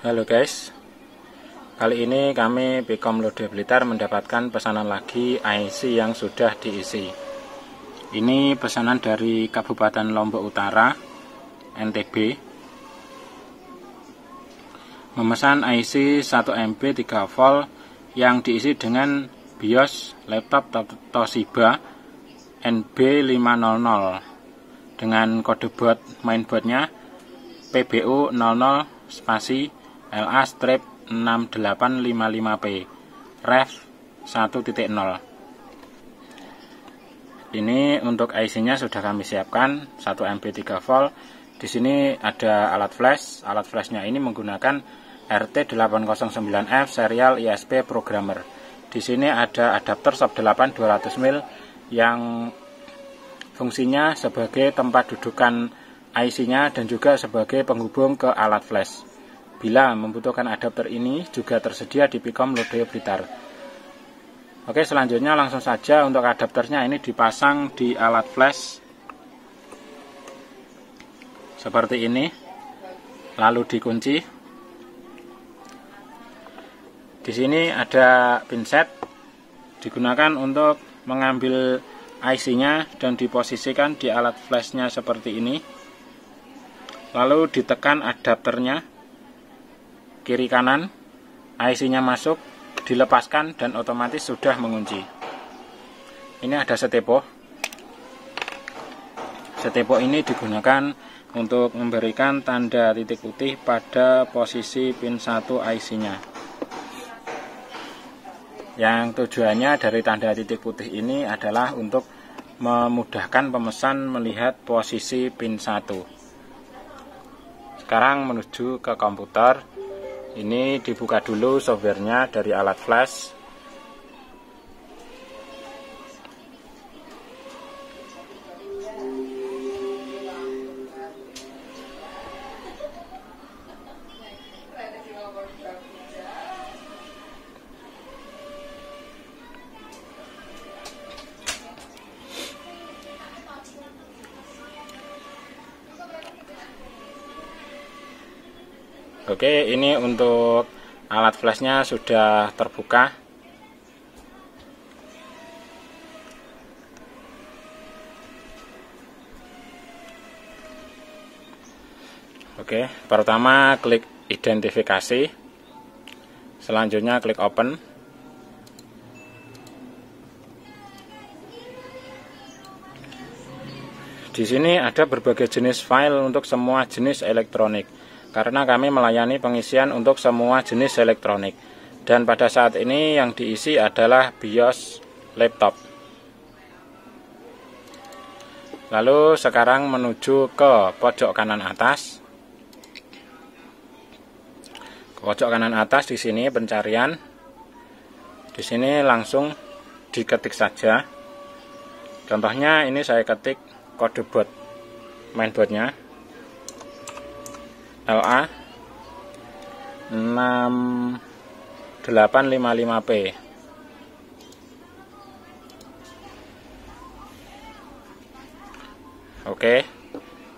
Halo guys. Kali ini kami Pikom Lode Blitar mendapatkan pesanan lagi IC yang sudah diisi. Ini pesanan dari Kabupaten Lombok Utara NTB Memesan IC 1 MB 3 volt yang diisi dengan BIOS laptop Toshiba NB500 dengan kode boot mainboardnya PBU 00 spasi LA strip 6855P ref 1.0 ini untuk IC nya sudah kami siapkan 1 MB 3 volt. Di sini ada alat flash. Alat flashnya ini menggunakan RT809F serial ISP programmer. Di sini ada adapter sub 8 200 mil yang fungsinya sebagai tempat dudukan IC-nya dan juga sebagai penghubung ke alat flash. Bila membutuhkan adapter ini juga tersedia di Picom Lodaya Blitar. Oke, selanjutnya langsung saja untuk adapternya ini dipasang di alat flash seperti ini. Lalu dikunci. Di sini ada pinset digunakan untuk mengambil IC-nya dan diposisikan di alat flashnya seperti ini lalu ditekan adapternya kiri kanan IC nya masuk dilepaskan dan otomatis sudah mengunci. Ini ada setepo. Setepo ini digunakan untuk memberikan tanda titik putih pada posisi pin 1 IC nya yang tujuannya dari tanda titik putih ini adalah untuk memudahkan pemesan melihat posisi pin 1 sekarang menuju ke komputer ini dibuka dulu softwarenya dari alat flash Oke ini untuk alat flashnya sudah terbuka. Oke pertama klik identifikasi. Selanjutnya klik open. Di sini ada berbagai jenis file untuk semua jenis elektronik karena kami melayani pengisian untuk semua jenis elektronik. Dan pada saat ini yang diisi adalah BIOS laptop. Lalu sekarang menuju ke pojok kanan atas. Ke pojok kanan atas di sini pencarian. Di sini langsung diketik saja. Contohnya ini saya ketik kode bot mainboardnya LA 6855P Oke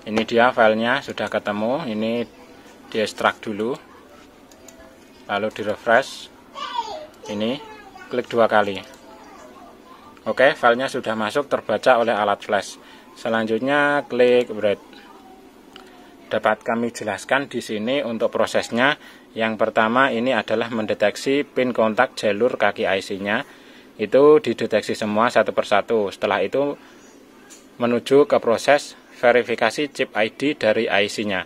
ini dia filenya sudah ketemu ini di ekstrak dulu lalu di refresh ini klik dua kali. Oke filenya sudah masuk terbaca oleh alat flash. Selanjutnya klik read dapat kami jelaskan di sini untuk prosesnya. Yang pertama ini adalah mendeteksi pin kontak jalur kaki IC-nya. Itu dideteksi semua satu persatu. Setelah itu menuju ke proses verifikasi chip ID dari IC-nya.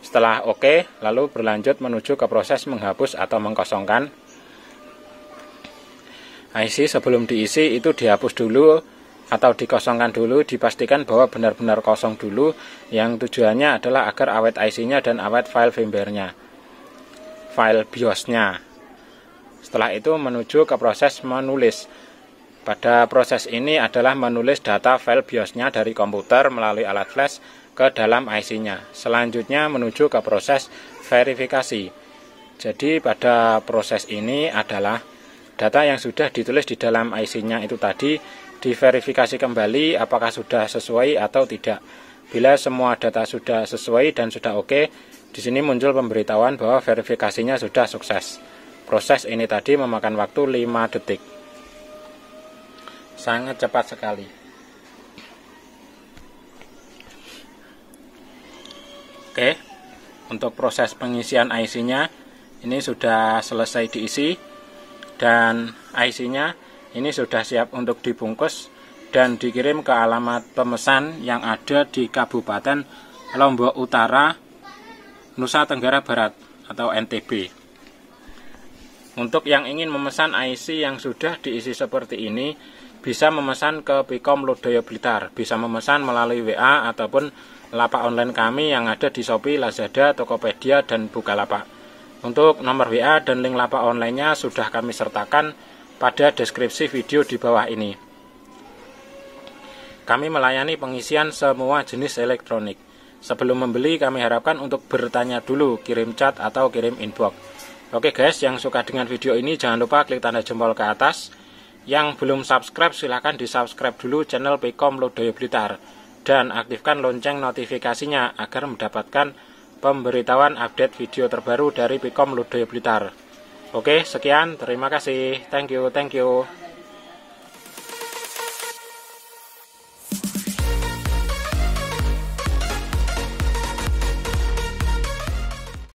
Setelah oke, OK, lalu berlanjut menuju ke proses menghapus atau mengkosongkan IC sebelum diisi itu dihapus dulu atau dikosongkan dulu dipastikan bahwa benar-benar kosong dulu yang tujuannya adalah agar awet IC-nya dan awet file firmware-nya file BIOS-nya. Setelah itu menuju ke proses menulis. Pada proses ini adalah menulis data file BIOS-nya dari komputer melalui alat flash ke dalam IC-nya selanjutnya menuju ke proses verifikasi. Jadi pada proses ini adalah data yang sudah ditulis di dalam IC-nya itu tadi diverifikasi kembali apakah sudah sesuai atau tidak. Bila semua data sudah sesuai dan sudah oke, Di sini muncul pemberitahuan bahwa verifikasinya sudah sukses. Proses ini tadi memakan waktu 5 detik. Sangat cepat sekali. Oke, untuk proses pengisian IC-nya ini sudah selesai diisi dan IC-nya ini sudah siap untuk dibungkus dan dikirim ke alamat pemesan yang ada di Kabupaten Lombok Utara, Nusa Tenggara Barat atau NTB. Untuk yang ingin memesan IC yang sudah diisi seperti ini, bisa memesan ke Pikom Lodaya Blitar, bisa memesan melalui WA ataupun lapak online kami yang ada di Shopee, Lazada, Tokopedia, dan Bukalapak. Untuk nomor WA dan link lapak online-nya sudah kami sertakan pada deskripsi video di bawah ini. Kami melayani pengisian semua jenis elektronik. Sebelum membeli, kami harapkan untuk bertanya dulu, kirim chat atau kirim inbox. Oke guys, yang suka dengan video ini jangan lupa klik tanda jempol ke atas. Yang belum subscribe silahkan di subscribe dulu channel Pkom Lodoyo Blitar dan aktifkan lonceng notifikasinya agar mendapatkan pemberitahuan update video terbaru dari Pkom Lodoyo Blitar. Oke, sekian. Terima kasih. Thank you, thank you.